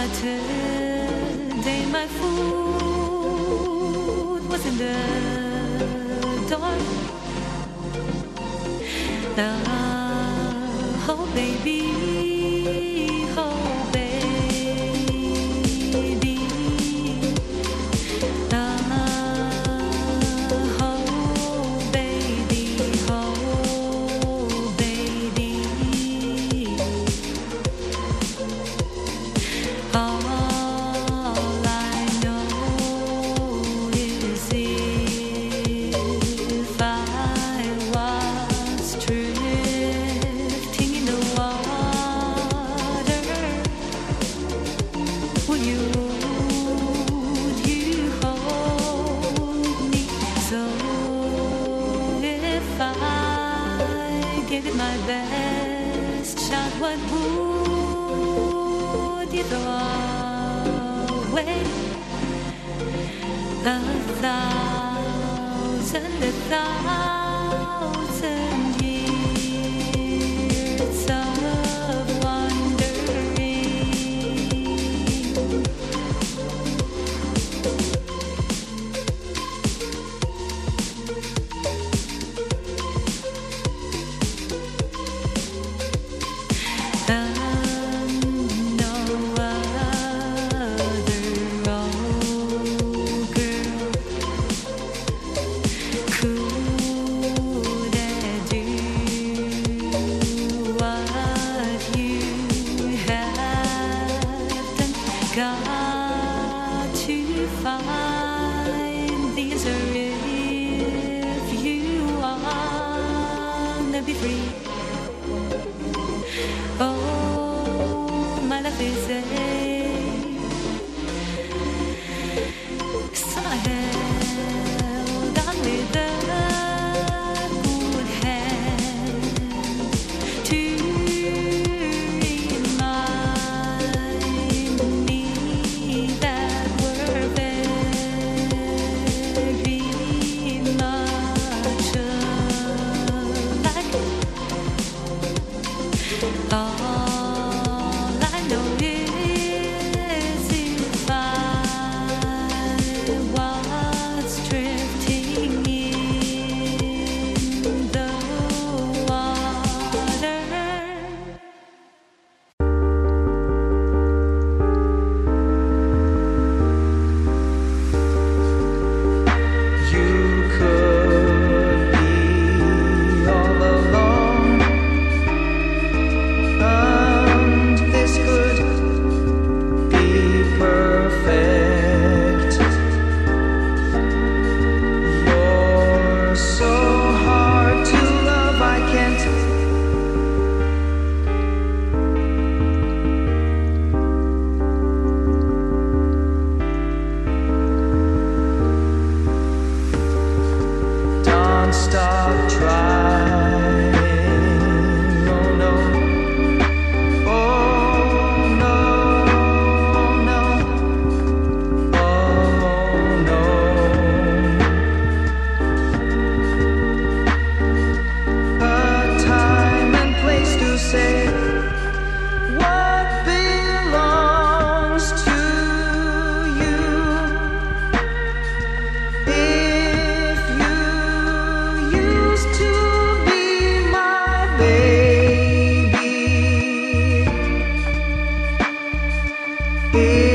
matter day my food was in the dark. The 蝴蝶多为。的刀村的刀村。Stop. Hey.